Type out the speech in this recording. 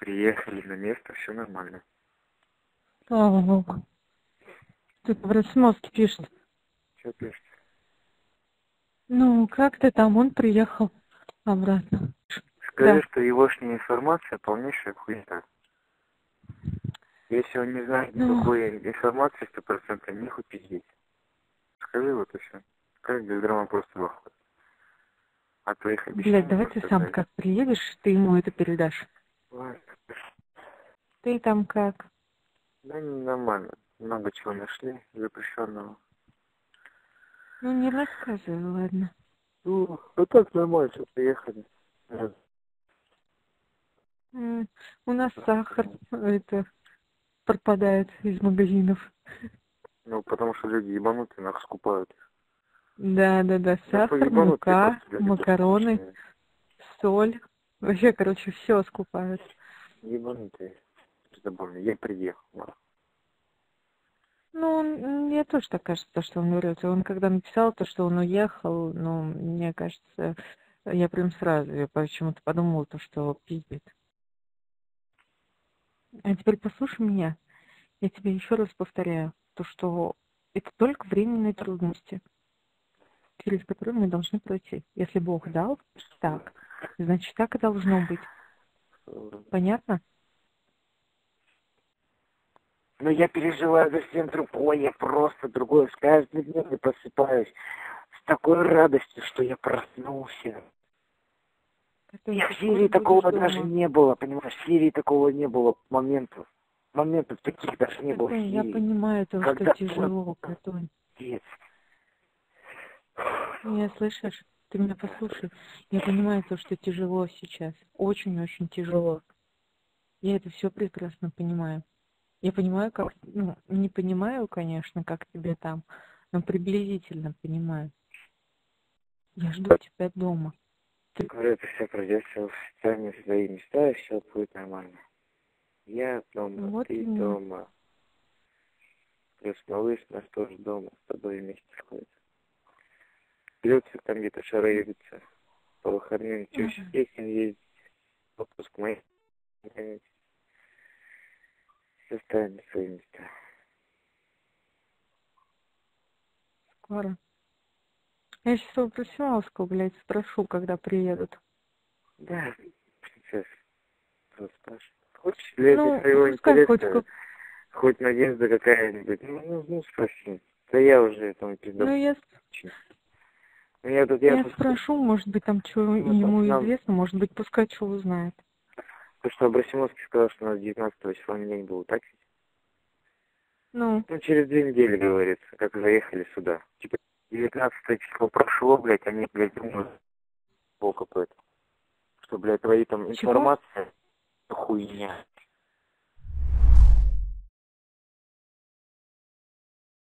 Приехали на место, все нормально. Слава Богу. Тут Брасмовский пишет. Что пишет? Ну, как ты там? Он приехал обратно. Скажи, Да. что егошняя информация полнейшая хуйня. Если он не знает Ну. никакой информации, сто процентов нехуй пиздеть. Скажи вот и все. Как без грамма просто выходит. А твоих обещаний... Блядь, давай ты сам как приедешь, ты ему это передашь. Ладно. Ты там как? Да не, нормально. Много чего нашли запрещенного. Ну, не рассказывай, ладно. Ну, а так нормально, что приехали. У нас сахар это пропадает из магазинов. Ну, потому что люди ебанутые, нах скупают. Да, да, да. Да Сахар, мука, макароны, соль. Вообще, короче, все скупают. Ебанутые. Забавно, я приехал. Ну, он- мне тоже так кажется, что он врет. Он когда написал то, что он уехал, ну, мне кажется, я прям сразу я почему-то подумала, то, что пиздит. А теперь послушай меня. Я тебе еще раз повторяю, то, что это только временные трудности, через которые мы должны пройти. Если Бог дал, так, значит, так и должно быть. Понятно? Но я переживаю за всем другое, я просто другое. С каждым днем я просыпаюсь с такой радостью, что я проснулся. Потом Я в Сирии такого дома. даже не было, понимаешь? В Сирии такого не было моментов. Моментов таких даже не было в Катунь, я Сирии. понимаю, то, Когда- что тяжело, Катунь. Пиздец. Меня слышишь? Ты меня послушай. Я понимаю то, что тяжело сейчас. Очень-очень тяжело. Я это все прекрасно понимаю. Я понимаю, как... Ну, не понимаю, конечно, как тебе там, но приблизительно понимаю. Я жду тебя дома. Говорю, это все встанет в свои места, и все будет нормально. Я дома, Вот ты именно. дома. Плюс малыш наш тоже дома, с тобой вместе ходит. Люцик там где-то шарается по выходным. Теща песен ездить. Отпуск мой. Свои места. Скоро. Я сейчас у Просимовского, блядь, спрошу, когда приедут. Да, сейчас. Кто спрашивает? Хочешь для Ну, своего пускай хоть хоть надежда какая-нибудь? Ну, ну, ну, спроси. Да я уже там пизда. Ну, я, Ну, я тут, я, я тут, спрошу, может быть, там что Ну, ему нам- известно, может быть, пускай что узнает. То, что Абрасимовский сказал, что у нас 19 числа меня не было, так? Ну, Ну, через две недели, говорится, как заехали сюда. Типа, 19 число прошло, блядь, они, блядь, думают, это. Что, блядь, твои там Чего? информация, хуйня.